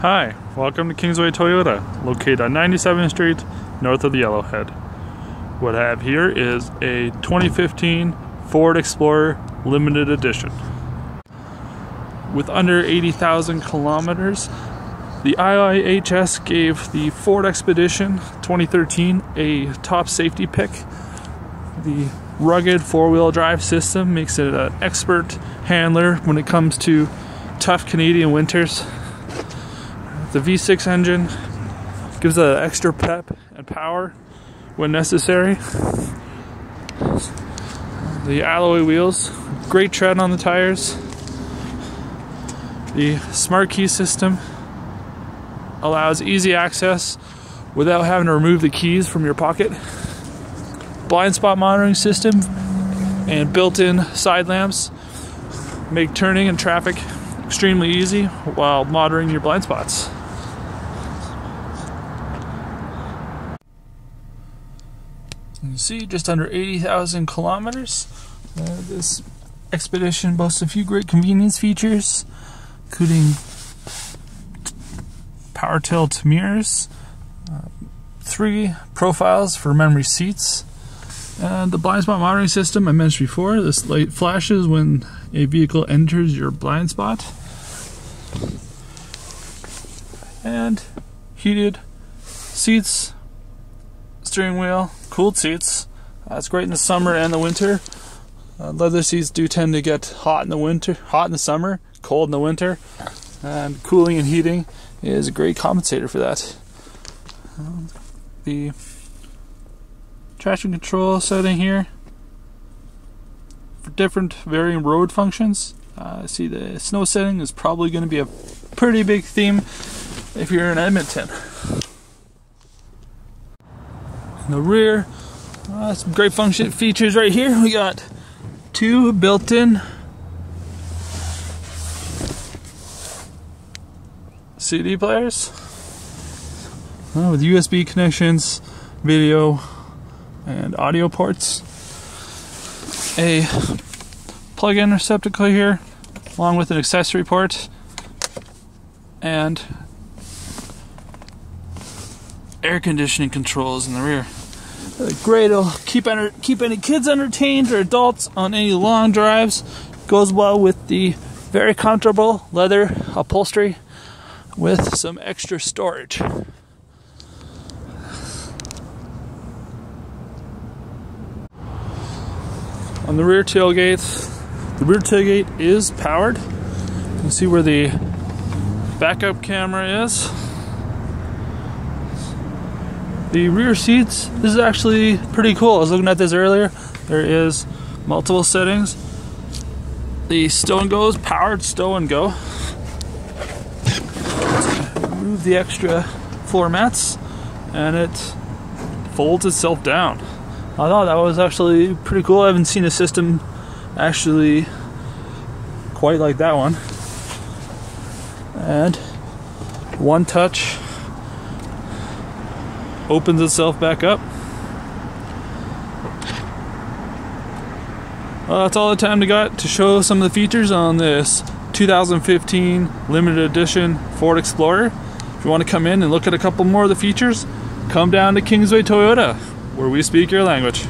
Hi, welcome to Kingsway Toyota, located on 97th Street, north of the Yellowhead. What I have here is a 2015 Ford Explorer Limited Edition. With under 80,000 kilometers, the IIHS gave the Ford Expedition 2013 a top safety pick. The rugged four-wheel drive system makes it an expert handler when it comes to tough Canadian winters. The V6 engine gives it extra pep and power when necessary. The alloy wheels, great tread on the tires. The smart key system allows easy access without having to remove the keys from your pocket. Blind spot monitoring system and built-in side lamps make turning in traffic extremely easy while monitoring your blind spots. You see, just under 80,000 kilometers. Uh, this Expedition boasts a few great convenience features, including power tilt mirrors, uh, three profiles for memory seats, and the blind spot monitoring system I mentioned before. This light flashes when a vehicle enters your blind spot. And heated seats, steering wheel, cooled seats. That's great in the summer and the winter. Uh, leather seats do tend to get hot in the winter, hot in the summer, cold in the winter, and cooling and heating is a great compensator for that. Um, the traction control setting here for different varying road functions. Uh, see the snow setting is probably going to be a pretty big theme if you're in Edmonton. The rear, uh, some great function features right here. We got two built-in CD players uh, with USB connections, video, and audio ports. A plug-in receptacle here, along with an accessory port, and air conditioning controls in the rear. Great, it'll keep enter- keep any kids entertained or adults on any long drives. Goes well with the very comfortable leather upholstery with some extra storage. On the rear tailgate, the rear tailgate is powered. You can see where the backup camera is. The rear seats, this is actually pretty cool. I was looking at this earlier. There is multiple settings. The stow and go is powered stow and go. Remove the extra floor mats and it folds itself down. I thought that was actually pretty cool. I haven't seen a system actually quite like that one. And one touch opens itself back up. Well, that's all the time we got to show some of the features on this 2015 limited edition Ford Explorer. If you want to come in and look at a couple more of the features, come down to Kingsway Toyota, where we speak your language.